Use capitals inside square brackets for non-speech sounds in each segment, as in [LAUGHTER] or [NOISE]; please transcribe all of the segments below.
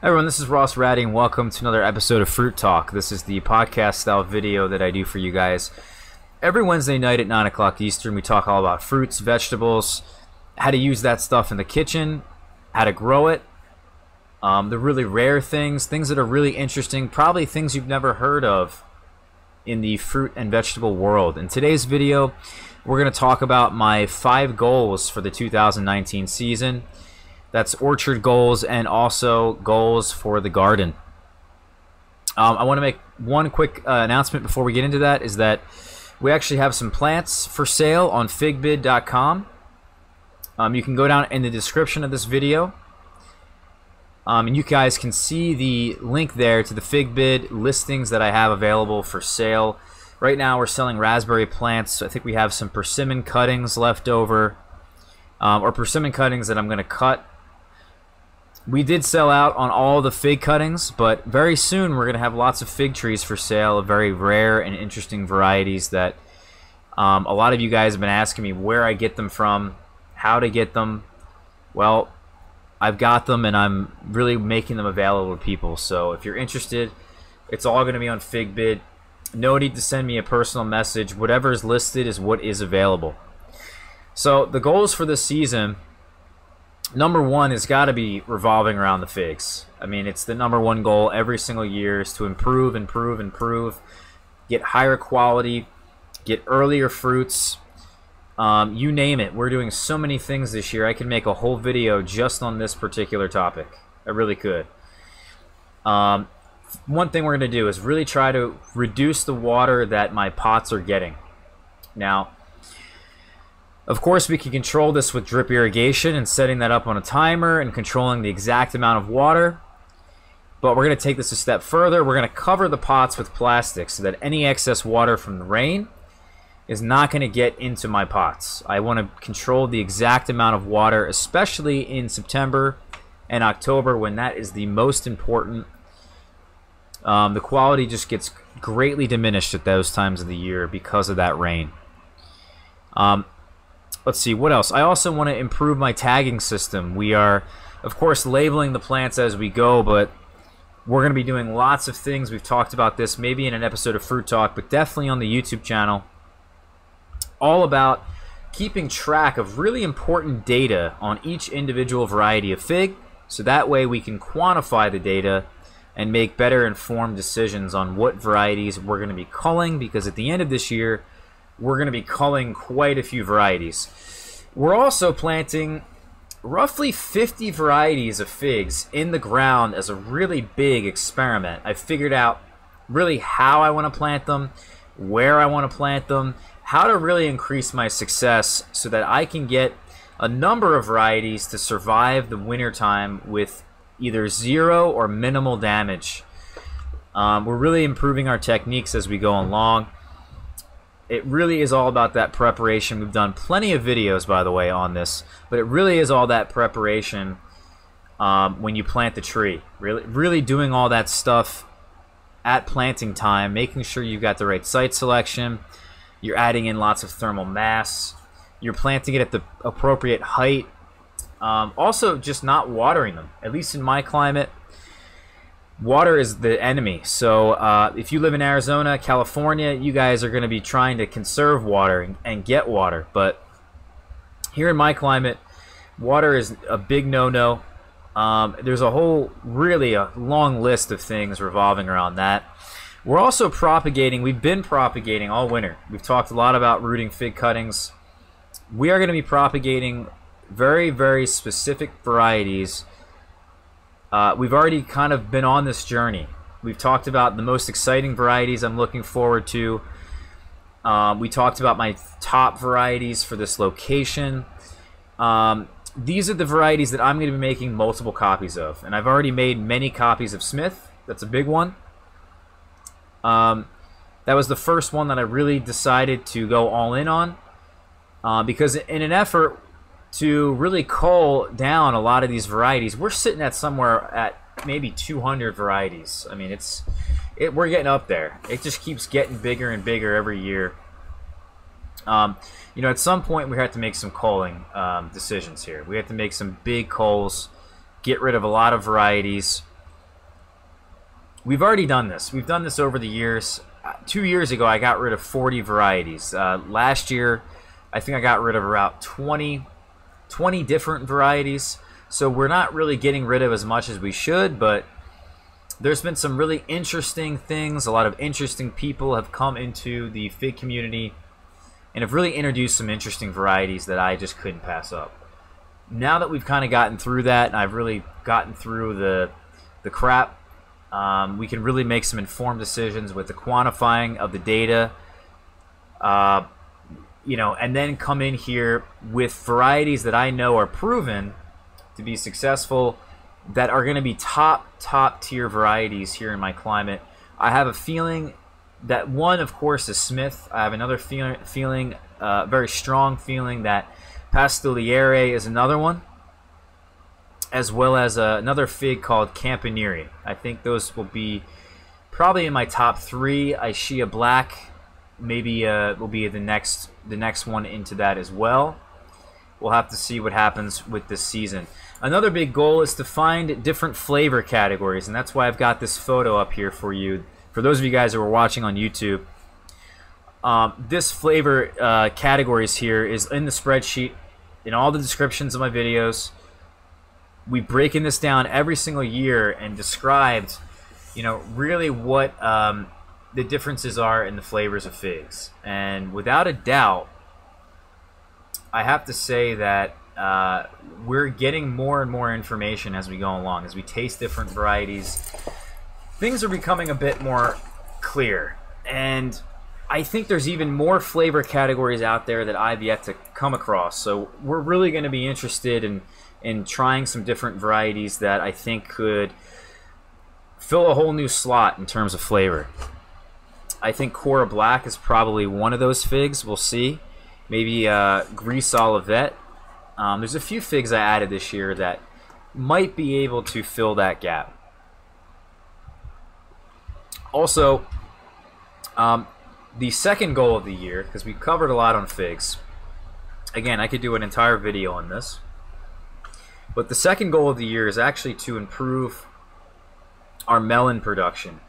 everyone, this is Ross Raddi, and welcome to another episode of Fruit Talk. This is the podcast style video that I do for you guys. Every Wednesday night at 9 o'clock Eastern, we talk all about fruits, vegetables, how to use that stuff in the kitchen, how to grow it, um, the really rare things, things that are really interesting, probably things you've never heard of in the fruit and vegetable world. In today's video, we're going to talk about my five goals for the 2019 season. That's orchard goals and also goals for the garden. Um, I want to make one quick uh, announcement before we get into that is that we actually have some plants for sale on figbid.com. Um, you can go down in the description of this video. Um, and you guys can see the link there to the Figbid listings that I have available for sale. Right now we're selling raspberry plants. I think we have some persimmon cuttings left over. Um, or persimmon cuttings that I'm going to cut we did sell out on all the fig cuttings, but very soon we're going to have lots of fig trees for sale, of very rare and interesting varieties that um, a lot of you guys have been asking me where I get them from, how to get them. Well, I've got them and I'm really making them available to people. So if you're interested, it's all going to be on FigBid. No need to send me a personal message. Whatever is listed is what is available. So the goals for this season number one has got to be revolving around the figs. I mean, it's the number one goal every single year is to improve, improve, improve, get higher quality, get earlier fruits. Um, you name it. We're doing so many things this year. I can make a whole video just on this particular topic. I really could. Um, one thing we're going to do is really try to reduce the water that my pots are getting. Now, of course, we can control this with drip irrigation and setting that up on a timer and controlling the exact amount of water. But we're going to take this a step further. We're going to cover the pots with plastic so that any excess water from the rain is not going to get into my pots. I want to control the exact amount of water, especially in September and October when that is the most important. Um, the quality just gets greatly diminished at those times of the year because of that rain. Um, let's see, what else? I also want to improve my tagging system. We are, of course, labeling the plants as we go, but we're going to be doing lots of things. We've talked about this maybe in an episode of Fruit Talk, but definitely on the YouTube channel. All about keeping track of really important data on each individual variety of fig, so that way we can quantify the data and make better informed decisions on what varieties we're going to be culling, because at the end of this year, we're going to be culling quite a few varieties. We're also planting roughly 50 varieties of figs in the ground as a really big experiment. I figured out really how I want to plant them, where I want to plant them, how to really increase my success so that I can get a number of varieties to survive the wintertime with either zero or minimal damage. Um, we're really improving our techniques as we go along it really is all about that preparation. We've done plenty of videos, by the way, on this, but it really is all that preparation um, when you plant the tree. Really, really doing all that stuff at planting time, making sure you've got the right site selection. You're adding in lots of thermal mass. You're planting it at the appropriate height. Um, also, just not watering them. At least in my climate, water is the enemy. So uh, if you live in Arizona, California, you guys are going to be trying to conserve water and, and, get water. But here in my climate, water is a big no-no. Um, there's a whole, really a long list of things revolving around that. We're also propagating, we've been propagating all winter. We've talked a lot about rooting fig cuttings. We are going to be propagating very, very specific varieties uh, we've already kind of been on this journey. We've talked about the most exciting varieties I'm looking forward to. Um, we talked about my top varieties for this location. Um, these are the varieties that I'm going to be making multiple copies of. And I've already made many copies of Smith. That's a big one. Um, that was the first one that I really decided to go all in on. Uh, because in an effort to really cull down a lot of these varieties. We're sitting at somewhere at maybe 200 varieties. I mean, it's it, we're getting up there. It just keeps getting bigger and bigger every year. Um, you know, at some point we have to make some culling um, decisions here. We have to make some big culls, get rid of a lot of varieties. we've already done this. We've done this over the years. Uh, two years ago, I got rid of 40 varieties. Uh, last year, I think I got rid of about 20, 20 different varieties. So we're not really getting rid of as much as we should, but there's been some really interesting things. A lot of interesting people have come into the fig community and have really introduced some interesting varieties that I just couldn't pass up. Now that we've kind of gotten through that, and I've really gotten through the the crap, um, we can really make some informed decisions with the quantifying of the data. Uh, you know, and then come in here with varieties that I know are proven to be successful that are going to be top top tier varieties here in my climate. I have a feeling that one, of course, is Smith. I have another feeling, feeling, uh, very strong feeling that Pastigliere is another one, as well as uh, another fig called Campaniere. I think those will be probably in my top three. Ischia Black maybe uh, will be the next the next one into that as well. We'll have to see what happens with this season. Another big goal is to find different flavor categories, and that's why I've got this photo up here for you. For those of you guys who are watching on YouTube, um, this flavor uh, categories here is in the spreadsheet, in all the descriptions of my videos. We've breaking this down every single year and described, you know, really what um, the differences are in the flavors of figs. And without a doubt, I have to say that uh, we're getting more and more information as we go along, as we taste different varieties. Things are becoming a bit more clear, and I think there's even more flavor categories out there that I've yet to come across. So we're really going to be interested in in trying some different varieties that I think could fill a whole new slot in terms of flavor. I think Cora Black is probably one of those figs. We'll see. Maybe uh, Gris Olivet um, there's a few figs I added this year that might be able to fill that gap. Also, um, the second goal of the year, because we covered a lot on figs. Again, I could do an entire video on this. But the second goal of the year is actually to improve our melon production.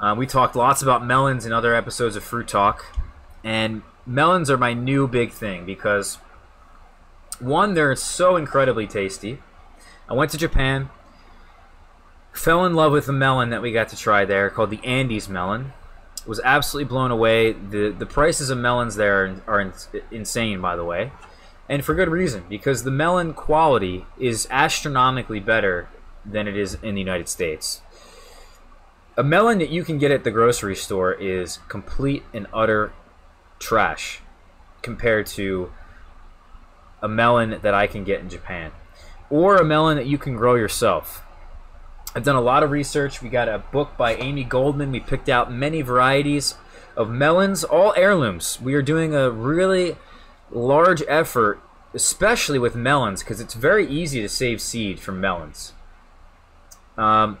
Uh, we talked lots about melons in other episodes of Fruit Talk, and melons are my new big thing because one, they're so incredibly tasty. I went to Japan, fell in love with the melon that we got to try there called the Andes melon. Was absolutely blown away. The the prices of melons there are, are insane, by the way, and for good reason because the melon quality is astronomically better than it is in the United States. A melon that you can get at the grocery store is complete and utter trash compared to a melon that I can get in Japan, or a melon that you can grow yourself. I've done a lot of research. We got a book by Amy Goldman. We picked out many varieties of melons, all heirlooms. We are doing a really large effort, especially with melons, because it's very easy to save seed from melons. Um,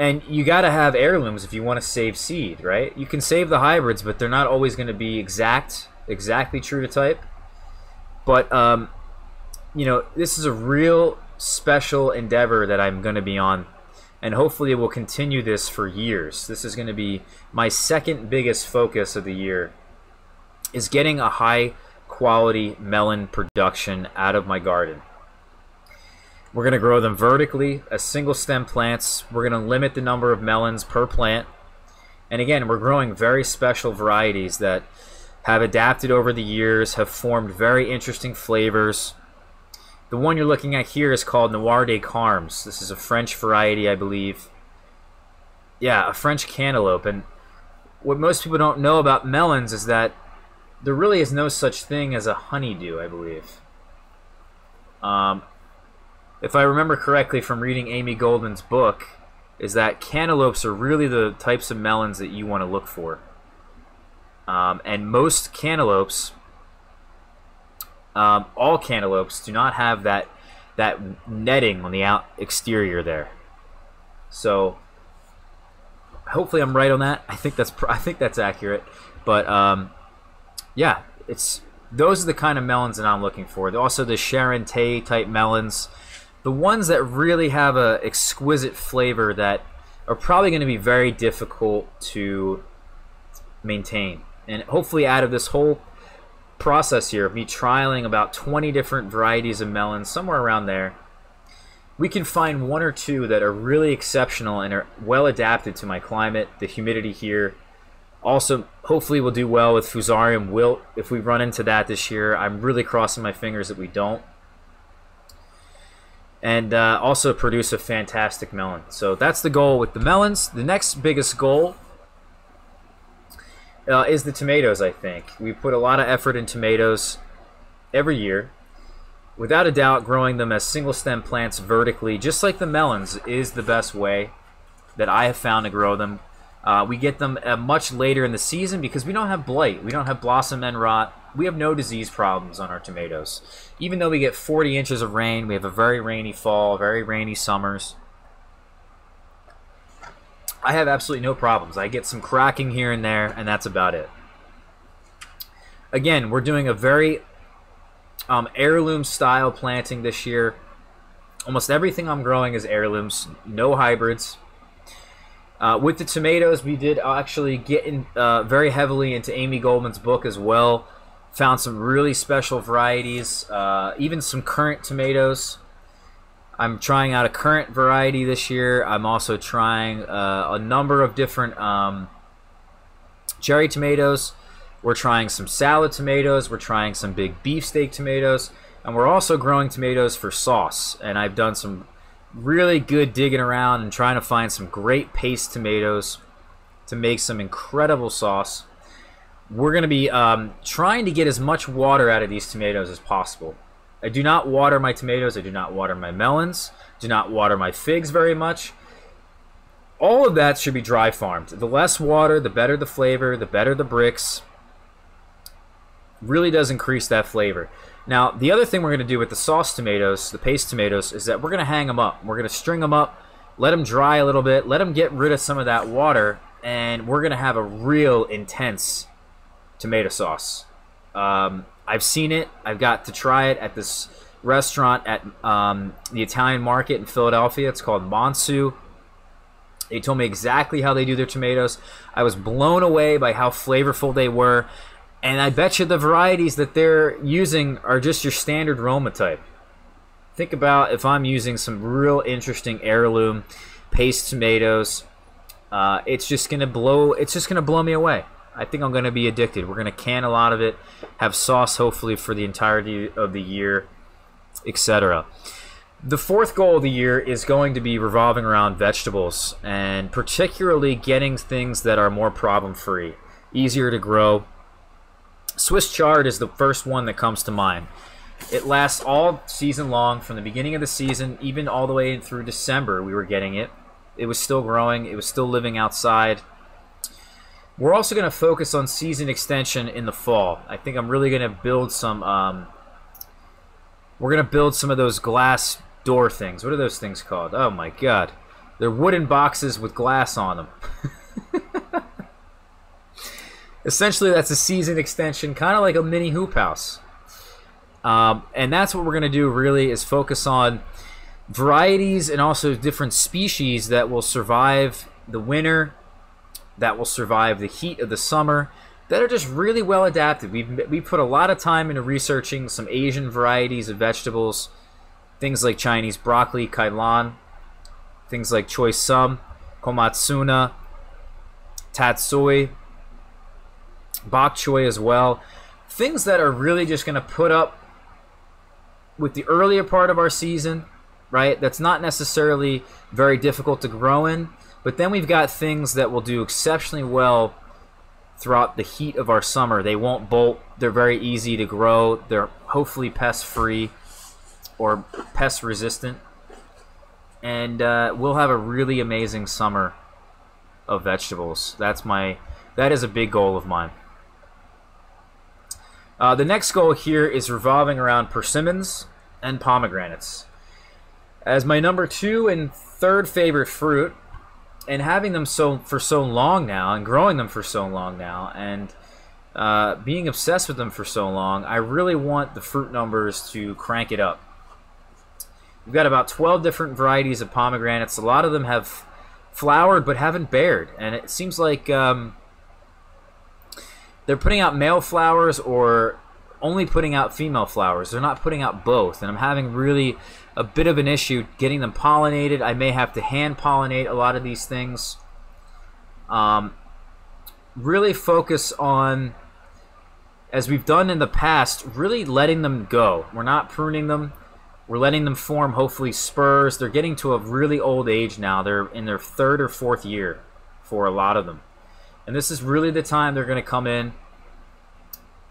and you got to have heirlooms if you want to save seed, right? You can save the hybrids, but they're not always going to be exact, exactly true to type. But um, you know, this is a real special endeavor that I'm going to be on, and hopefully, it will continue this for years. This is going to be my second biggest focus of the year. Is getting a high quality melon production out of my garden. We're going to grow them vertically as single stem plants. We're going to limit the number of melons per plant. And again, we're growing very special varieties that have adapted over the years, have formed very interesting flavors. The one you're looking at here is called Noir des Carmes. This is a French variety, I believe. Yeah, a French cantaloupe. And what most people don't know about melons is that there really is no such thing as a honeydew, I believe. Um, if I remember correctly from reading Amy Goldman's book, is that cantaloupes are really the types of melons that you want to look for. Um, and most cantaloupes, um, all cantaloupes, do not have that that netting on the out exterior there. So hopefully I'm right on that. I think that's [LAUGHS] I think that's accurate. But um, yeah, it's those are the kind of melons that I'm looking for. Also the Charentais type melons, the ones that really have a exquisite flavor that are probably going to be very difficult to maintain. And hopefully out of this whole process here of me trialing about 20 different varieties of melons, somewhere around there, we can find one or two that are really exceptional and are well adapted to my climate, the humidity here. Also, hopefully we'll do well with Fusarium wilt if we run into that this year. I'm really crossing my fingers that we don't. And uh, also produce a fantastic melon. So that's the goal with the melons. The next biggest goal uh, is the tomatoes, I think. We put a lot of effort in tomatoes every year. Without a doubt, growing them as single stem plants vertically, just like the melons, is the best way that I have found to grow them. Uh, we get them uh, much later in the season because we don't have blight. We don't have blossom end rot. We have no disease problems on our tomatoes. Even though we get 40 inches of rain, we have a very rainy fall, very rainy summers. I have absolutely no problems. I get some cracking here and there, and that's about it. Again, we're doing a very um, heirloom style planting this year. Almost everything I'm growing is heirlooms, no hybrids. Uh, with the tomatoes, we did actually get in, uh, very heavily into Amy Goldman's book as well. Found some really special varieties, uh, even some currant tomatoes. I'm trying out a currant variety this year. I'm also trying uh, a number of different um, cherry tomatoes. We're trying some salad tomatoes. We're trying some big beefsteak tomatoes. And we're also growing tomatoes for sauce. And I've done some really good digging around and trying to find some great paste tomatoes to make some incredible sauce. We're going to be um, trying to get as much water out of these tomatoes as possible. I do not water my tomatoes. I do not water my melons. Do not water my figs very much. All of that should be dry farmed. The less water, the better the flavor, the better the Brix. Really does increase that flavor. Now, the other thing we're going to do with the sauce tomatoes, the paste tomatoes, is that we're going to hang them up. We're going to string them up, let them dry a little bit, let them get rid of some of that water, and we're going to have a real intense tomato sauce. Um, I've seen it. I've got to try it at this restaurant at um, the Italian market in Philadelphia. It's called Monsu. They told me exactly how they do their tomatoes. I was blown away by how flavorful they were. And I bet you the varieties that they're using are just your standard Roma type. Think about if I'm using some real interesting heirloom paste tomatoes. Uh, it's just gonna blow. It's just gonna blow me away. I think I'm to be addicted. We're to can a lot of it, have sauce hopefully for the entirety of the year, etc. The fourth goal of the year is going to be revolving around vegetables and particularly getting things that are more problem free, easier to grow. Swiss chard is the first one that comes to mind. It lasts all season long from the beginning of the season, even all the way through December. We were getting it. It was still growing, it was still living outside we're also going to focus on season extension in the fall. I think I'm really going to build some. Um, we're going to build some of those glass door things. What are those things called? Oh my god. They're wooden boxes with glass on them. [LAUGHS] Essentially, that's a season extension, kind of like a mini hoop house. Um, and that's what we're going to do really is focus on varieties and also different species that will survive the winter that will survive the heat of the summer that are just really well adapted. We've, we put a lot of time into researching some Asian varieties of vegetables, things like Chinese broccoli, kailan, things like choy sum, komatsuna, tatsoi, bok choy as well. Things that are really just going to put up with the earlier part of our season, right? That's not necessarily very difficult to grow in, but then we've got things that will do exceptionally well throughout the heat of our summer. They won't bolt. They're very easy to grow. They're hopefully pest free or pest resistant. And uh, we'll have a really amazing summer of vegetables. That's my that is a big goal of mine. Uh, the next goal here is revolving around persimmons and pomegranates. As my number two and third favorite fruit, and having them so for so long now and growing them for so long now and uh, being obsessed with them for so long, I really want the fruit numbers to crank it up. We've got about 12 different varieties of pomegranates. A lot of them have flowered but haven't bared, and it seems like um, they're putting out male flowers or only putting out female flowers. They're not putting out both, and I'm having really a bit of an issue getting them pollinated. I may have to hand pollinate a lot of these things. Um, really focus on, as we've done in the past, really letting them go. We're not pruning them. We're letting them form, hopefully, spurs. They're getting to a really old age now. They're in their third or fourth year for a lot of them. And this is really the time they're going to come in.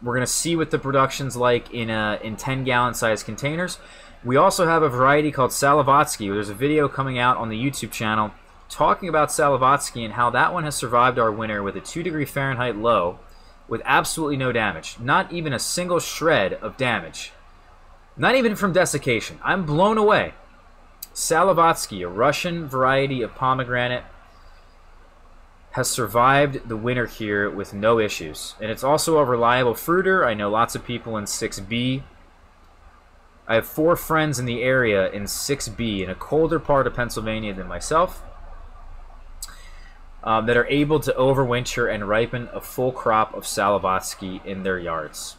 We're going to see what the production's like in, a, in 10 gallon size containers. We also have a variety called Salavatski. There's a video coming out on the YouTube channel talking about Salavatski and how that one has survived our winter with a 2 degree Fahrenheit low with absolutely no damage. Not even a single shred of damage. Not even from desiccation. I'm blown away. Salavatski, a Russian variety of pomegranate, has survived the winter here with no issues. And it's also a reliable fruiter. I know lots of people in 6B. I have four friends in the area in 6B, in a colder part of Pennsylvania than myself, um, that are able to overwinter and ripen a full crop of Salavatski in their yards.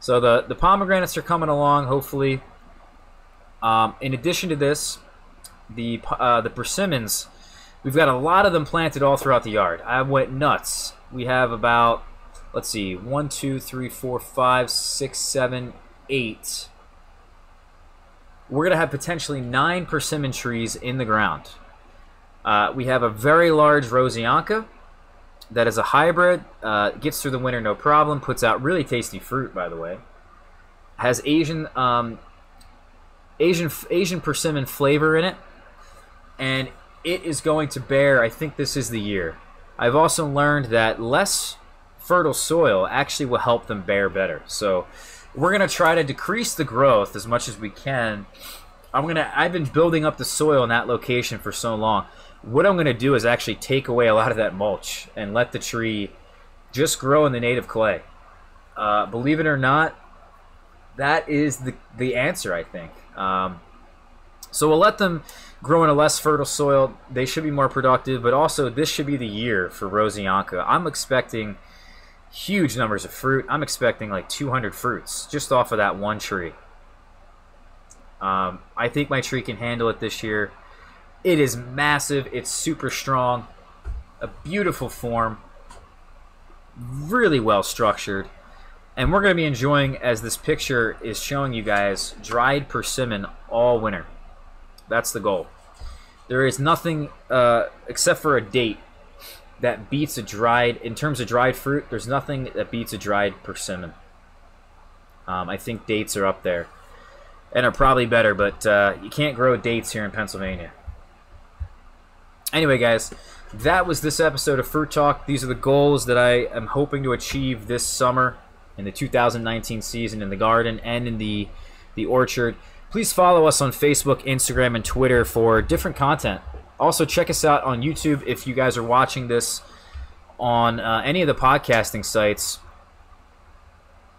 So the, the pomegranates are coming along, hopefully. Um, in addition to this, the uh, the persimmons, we've got a lot of them planted all throughout the yard. I went nuts. We have about, let's see, one, two, three, four, five, six, seven, eight. We're going to have potentially nine persimmon trees in the ground. Uh, we have a very large Rosyanka that is a hybrid, uh, gets through the winter no problem, puts out really tasty fruit, by the way. Has Asian um, Asian Asian persimmon flavor in it, and it is going to bear. I think this is the year. I've also learned that less fertile soil actually will help them bear better. So we're gonna try to decrease the growth as much as we can. I'm gonna. I've been building up the soil in that location for so long what I'm going to do is actually take away a lot of that mulch and let the tree just grow in the native clay. Uh, believe it or not, that is the, the answer, I think. Um, so we'll let them grow in a less fertile soil. They should be more productive, but also this should be the year for Rosyanka. I'm expecting huge numbers of fruit. I'm expecting like 200 fruits just off of that one tree. Um, I think my tree can handle it this year. It is massive. It's super strong. A beautiful form. Really well structured. And we're going to be enjoying, as this picture is showing you guys, dried persimmon all winter. That's the goal. There is nothing, uh, except for a date, that beats a dried, in terms of dried fruit, there's nothing that beats a dried persimmon. Um, I think dates are up there. And are probably better, but uh, you can't grow dates here in Pennsylvania. Anyway, guys, that was this episode of Fruit Talk. These are the goals that I am hoping to achieve this summer in the 2019 season in the garden and in the the orchard. Please follow us on Facebook, Instagram, and Twitter for different content. Also, check us out on YouTube if you guys are watching this on uh, any of the podcasting sites.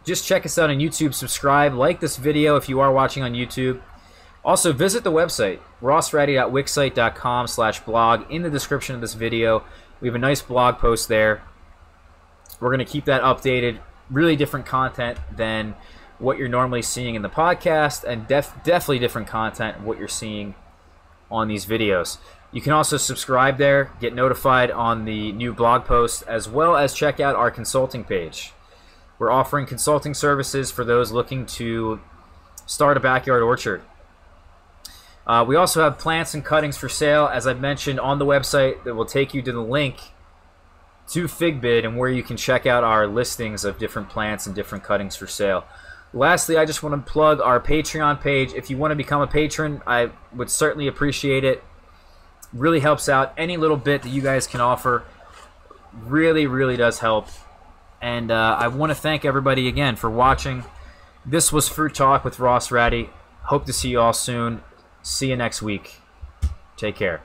Just check us out on YouTube, subscribe, like this video if you are watching on YouTube. Also, visit the website, rossraddi.wixsite.com slash blog. In the description of this video, we have a nice blog post there. We're going to keep that updated. Really different content than what you're normally seeing in the podcast, and def definitely different content what you're seeing on these videos. You can also subscribe there, get notified on the new blog posts, as well as check out our consulting page. We're offering consulting services for those looking to start a backyard orchard. Uh, we also have plants and cuttings for sale, as I mentioned on the website, that will take you to the link to FigBid and where you can check out our listings of different plants and different cuttings for sale. Lastly, I just want to plug our Patreon page. If you want to become a patron, I would certainly appreciate it. Really helps out. Any little bit that you guys can offer really, really does help. And uh, I want to thank everybody again for watching. This was Fruit Talk with Ross Raddi. Hope to see you all soon. See you next week. Take care.